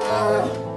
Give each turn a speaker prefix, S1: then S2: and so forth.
S1: Uh.